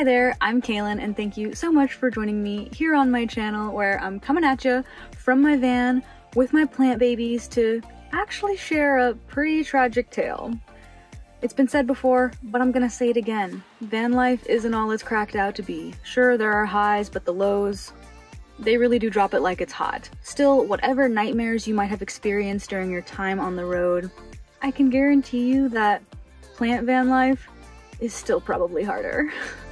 Hi there, I'm Kaylan and thank you so much for joining me here on my channel where I'm coming at you from my van with my plant babies to actually share a pretty tragic tale. It's been said before, but I'm gonna say it again. Van life isn't all it's cracked out to be. Sure, there are highs, but the lows, they really do drop it like it's hot. Still, whatever nightmares you might have experienced during your time on the road, I can guarantee you that plant van life is still probably harder.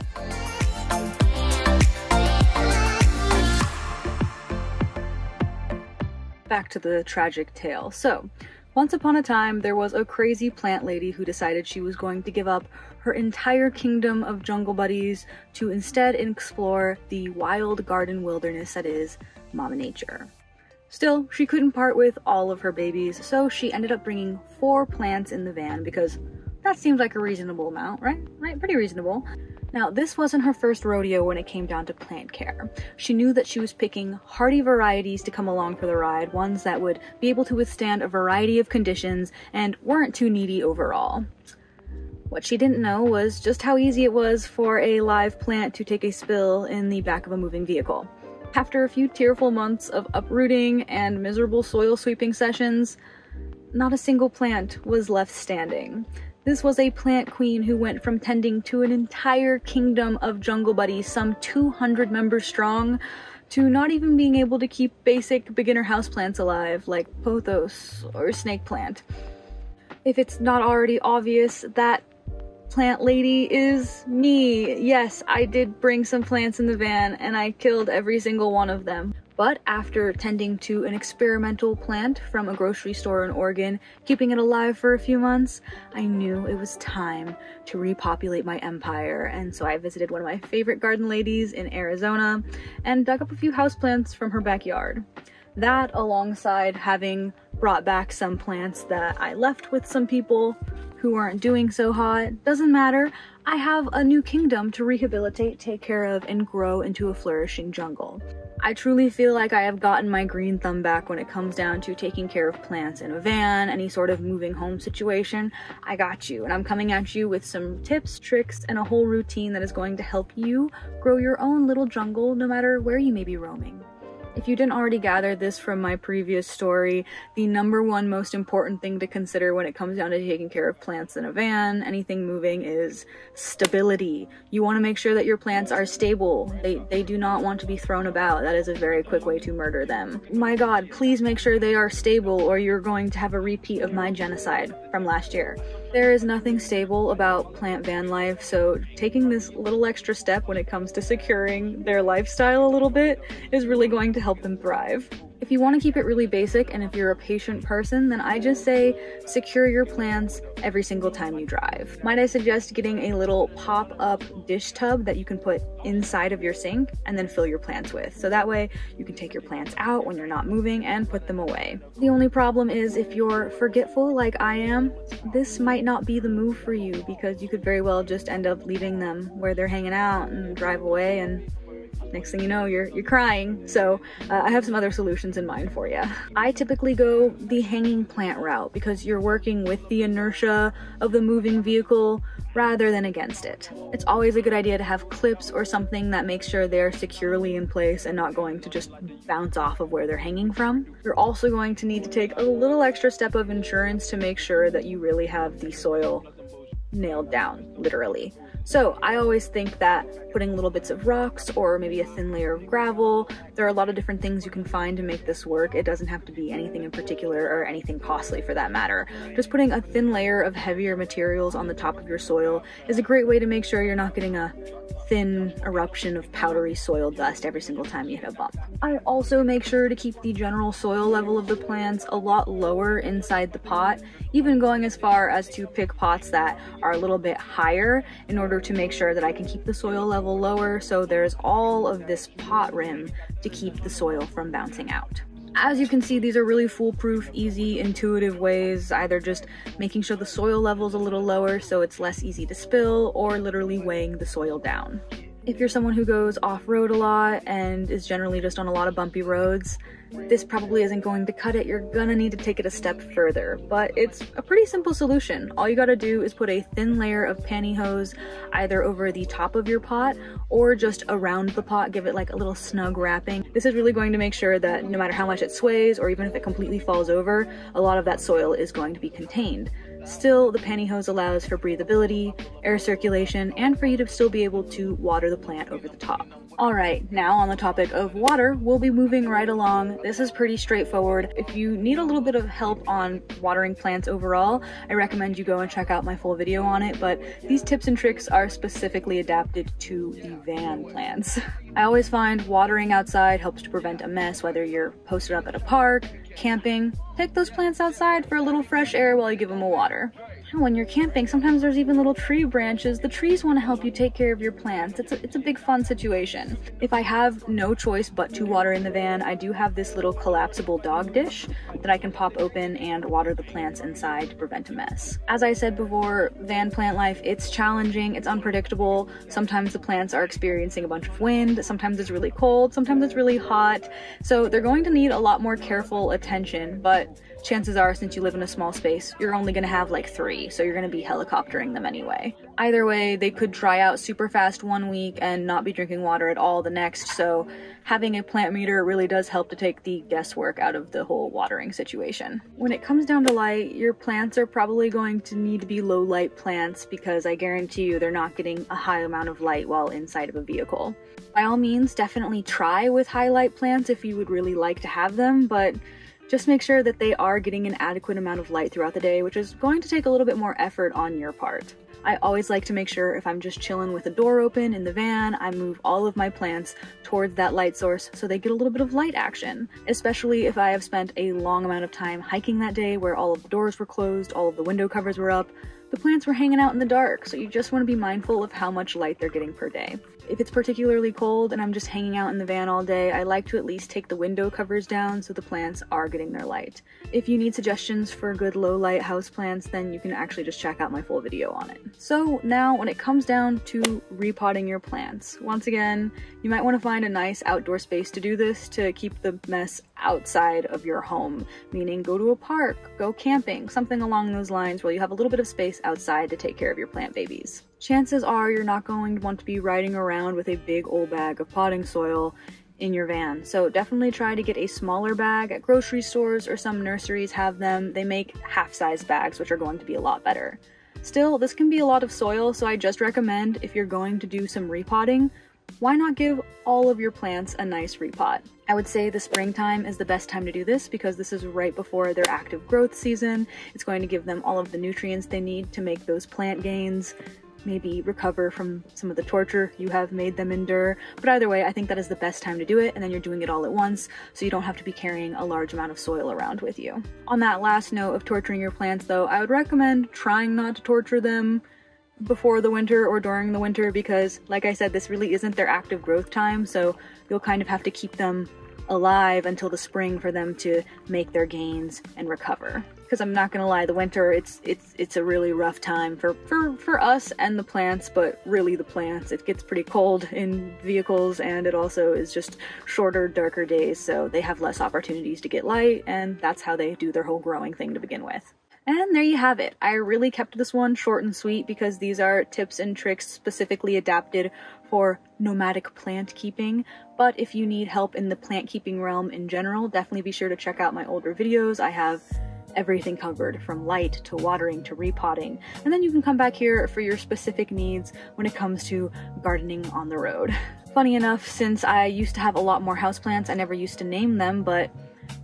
Back to the tragic tale. So, once upon a time, there was a crazy plant lady who decided she was going to give up her entire kingdom of jungle buddies to instead explore the wild garden wilderness that is Mama Nature. Still, she couldn't part with all of her babies, so she ended up bringing four plants in the van because that seems like a reasonable amount, right? Right? Pretty reasonable. Now, this wasn't her first rodeo when it came down to plant care. She knew that she was picking hardy varieties to come along for the ride, ones that would be able to withstand a variety of conditions and weren't too needy overall. What she didn't know was just how easy it was for a live plant to take a spill in the back of a moving vehicle. After a few tearful months of uprooting and miserable soil sweeping sessions, not a single plant was left standing. This was a plant queen who went from tending to an entire kingdom of jungle buddies, some 200 members strong, to not even being able to keep basic beginner houseplants alive, like pothos or snake plant. If it's not already obvious, that plant lady is me. Yes, I did bring some plants in the van and I killed every single one of them. But after tending to an experimental plant from a grocery store in Oregon, keeping it alive for a few months, I knew it was time to repopulate my empire. And so I visited one of my favorite garden ladies in Arizona and dug up a few houseplants from her backyard. That alongside having brought back some plants that I left with some people who aren't doing so hot, doesn't matter. I have a new kingdom to rehabilitate, take care of, and grow into a flourishing jungle. I truly feel like I have gotten my green thumb back when it comes down to taking care of plants in a van, any sort of moving home situation. I got you, and I'm coming at you with some tips, tricks, and a whole routine that is going to help you grow your own little jungle no matter where you may be roaming. If you didn't already gather this from my previous story, the number one most important thing to consider when it comes down to taking care of plants in a van, anything moving, is stability. You want to make sure that your plants are stable. They, they do not want to be thrown about. That is a very quick way to murder them. My god, please make sure they are stable or you're going to have a repeat of my genocide from last year. There is nothing stable about plant van life, so taking this little extra step when it comes to securing their lifestyle a little bit is really going to help them thrive. If you want to keep it really basic and if you're a patient person, then I just say secure your plants every single time you drive. Might I suggest getting a little pop-up dish tub that you can put inside of your sink and then fill your plants with. So that way you can take your plants out when you're not moving and put them away. The only problem is if you're forgetful like I am, this might not be the move for you because you could very well just end up leaving them where they're hanging out and drive away and next thing you know you're you're crying. So uh, i have some other solutions in mind for you i typically go the hanging plant route because you're working with the inertia of the moving vehicle rather than against it. It's always a good idea to have clips or something that makes sure they're securely in place and not going to just bounce off of where they're hanging from. You're also going to need to take a little extra step of insurance to make sure that you really have the soil nailed down literally so I always think that putting little bits of rocks or maybe a thin layer of gravel, there are a lot of different things you can find to make this work. It doesn't have to be anything in particular or anything costly for that matter. Just putting a thin layer of heavier materials on the top of your soil is a great way to make sure you're not getting a thin eruption of powdery soil dust every single time you hit a bump. I also make sure to keep the general soil level of the plants a lot lower inside the pot, even going as far as to pick pots that are a little bit higher in order to make sure that I can keep the soil level lower so there's all of this pot rim to keep the soil from bouncing out. As you can see, these are really foolproof, easy, intuitive ways, either just making sure the soil level is a little lower so it's less easy to spill, or literally weighing the soil down. If you're someone who goes off-road a lot and is generally just on a lot of bumpy roads, this probably isn't going to cut it. You're gonna need to take it a step further, but it's a pretty simple solution. All you gotta do is put a thin layer of pantyhose either over the top of your pot or just around the pot, give it like a little snug wrapping. This is really going to make sure that no matter how much it sways or even if it completely falls over, a lot of that soil is going to be contained. Still, the pantyhose allows for breathability, air circulation, and for you to still be able to water the plant over the top. Alright, now on the topic of water, we'll be moving right along. This is pretty straightforward. If you need a little bit of help on watering plants overall, I recommend you go and check out my full video on it, but these tips and tricks are specifically adapted to the van plants. I always find watering outside helps to prevent a mess, whether you're posted up at a park, camping. pick those plants outside for a little fresh air while you give them a water when you're camping, sometimes there's even little tree branches. The trees want to help you take care of your plants. It's a, it's a big fun situation. If I have no choice but to water in the van, I do have this little collapsible dog dish that I can pop open and water the plants inside to prevent a mess. As I said before, van plant life, it's challenging, it's unpredictable. Sometimes the plants are experiencing a bunch of wind, sometimes it's really cold, sometimes it's really hot. So they're going to need a lot more careful attention, but chances are since you live in a small space, you're only gonna have like three, so you're gonna be helicoptering them anyway. Either way, they could dry out super fast one week and not be drinking water at all the next, so having a plant meter really does help to take the guesswork out of the whole watering situation. When it comes down to light, your plants are probably going to need to be low light plants because I guarantee you they're not getting a high amount of light while inside of a vehicle. By all means, definitely try with high light plants if you would really like to have them, but just make sure that they are getting an adequate amount of light throughout the day, which is going to take a little bit more effort on your part. I always like to make sure if I'm just chilling with the door open in the van, I move all of my plants towards that light source so they get a little bit of light action, especially if I have spent a long amount of time hiking that day where all of the doors were closed, all of the window covers were up, the plants were hanging out in the dark, so you just want to be mindful of how much light they're getting per day. If it's particularly cold and I'm just hanging out in the van all day, I like to at least take the window covers down so the plants are getting their light. If you need suggestions for good low light house plants, then you can actually just check out my full video on it. So now when it comes down to repotting your plants, once again, you might want to find a nice outdoor space to do this to keep the mess outside of your home, meaning go to a park, go camping, something along those lines where you have a little bit of space outside to take care of your plant babies chances are you're not going to want to be riding around with a big old bag of potting soil in your van. So definitely try to get a smaller bag at grocery stores or some nurseries have them. They make half-size bags, which are going to be a lot better. Still, this can be a lot of soil, so I just recommend if you're going to do some repotting, why not give all of your plants a nice repot? I would say the springtime is the best time to do this because this is right before their active growth season. It's going to give them all of the nutrients they need to make those plant gains maybe recover from some of the torture you have made them endure. But either way, I think that is the best time to do it, and then you're doing it all at once, so you don't have to be carrying a large amount of soil around with you. On that last note of torturing your plants, though, I would recommend trying not to torture them before the winter or during the winter because, like I said, this really isn't their active growth time, so you'll kind of have to keep them alive until the spring for them to make their gains and recover because I'm not gonna lie, the winter it's it's it's a really rough time for for for us and the plants, but really the plants. It gets pretty cold in vehicles, and it also is just shorter, darker days, so they have less opportunities to get light, and that's how they do their whole growing thing to begin with. And there you have it. I really kept this one short and sweet because these are tips and tricks specifically adapted for nomadic plant keeping. But if you need help in the plant keeping realm in general, definitely be sure to check out my older videos. I have everything covered from light to watering to repotting. And then you can come back here for your specific needs when it comes to gardening on the road. Funny enough, since I used to have a lot more houseplants, I never used to name them, but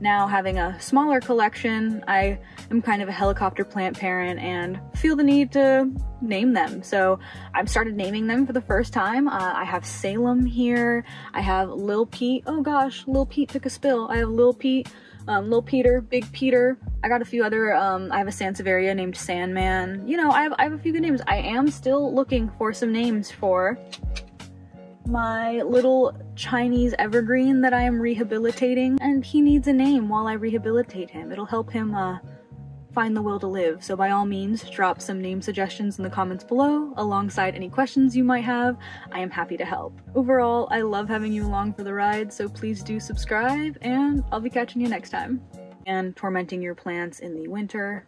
now having a smaller collection, I am kind of a helicopter plant parent and feel the need to name them. So I've started naming them for the first time. Uh, I have Salem here. I have Lil Pete. Oh gosh, Lil Pete took a spill. I have Lil Pete um, Lil Peter, Big Peter. I got a few other, um, I have a Sansevieria named Sandman. You know, I have, I have a few good names. I am still looking for some names for my little Chinese evergreen that I am rehabilitating, and he needs a name while I rehabilitate him. It'll help him, uh, find the will to live. So by all means, drop some name suggestions in the comments below alongside any questions you might have. I am happy to help. Overall, I love having you along for the ride, so please do subscribe and I'll be catching you next time. And tormenting your plants in the winter,